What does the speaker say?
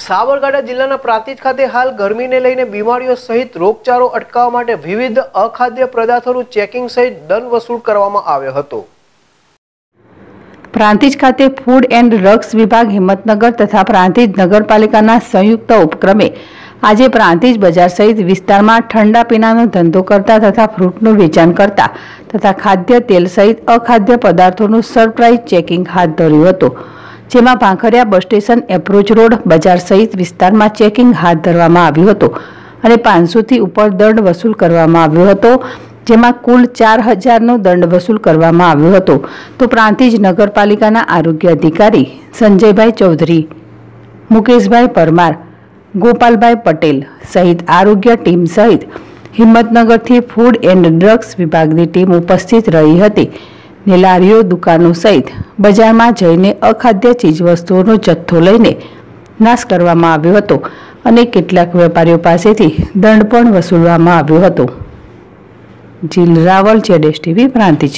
સાબરકાંઠા જિલ્લાના પ્રાંતિજ ખાતે હાલ ગરમીને લઈને બીમારીઓ સહિત રોગચાળો અટકાવવા માટે વિવિધ અખાદ્ય પદાર્થોનું ચેકિંગ સહિત દંડ વસૂલ કરવામાં આવ્યો હતો. પ્રાંતિજ ખાતે ફૂડ એન્ડ ડ્રગ્સ વિભાગ હિંમતનગર તથા પ્રાંતિજ નગરપાલિકાના સંયુક્ત ઉપક્રમે આજે પ્રાંતિજ બજાર સહિત વિસ્તારમાં ઠંડા પીણાનો ધંધો કરતા તથા ફ્રૂટનું વેચાણ કરતા તથા ખાદ્ય તેલ સહિત અખાદ્ય પદાર્થોનું સરપ્રાઇઝ ચેકિંગ હાથ ધર્યું હતું. જેમાં Bhankhariya bus station approach road બજાર સહિત વિસ્તારમાં ચેકિંગ હાથ ધરવામાં આવ્યું હતું અને પાંચસોથી ઉપર દંડ વસૂલ કરવામાં આવ્યો હતો, જેમાં કુલ ચાર હજારનો દંડ વસૂલ કરવામાં આવ્યો હતો. તો પ્રાંતિજ નગરપાલિકાના આરોગ્ય અધિકારી સંજયભાઈ ચૌધરી, મુકેશભાઈ પરમાર, ગોપાલભાઈ પટેલ સહિત આરોગ્ય ટીમ સહિત હિંમતનગરથી ફૂડ એન્ડ ડ્રગ્સ વિભાગની ટીમ ઉપસ્થિત રહી હતી. ને લારીઓ દુકાનો સહિત બજારમાં જઈને અખાદ્ય ચીજવસ્તુઓનો જથ્થો લઈને નાશ કરવામાં આવ્યો હતો અને કેટલાક વેપારીઓ પાસેથી દંડ પણ વસૂલવામાં આવ્યો હતો. જીલ રાવલ, જેડેશ ટીવી પ્રાંતિજ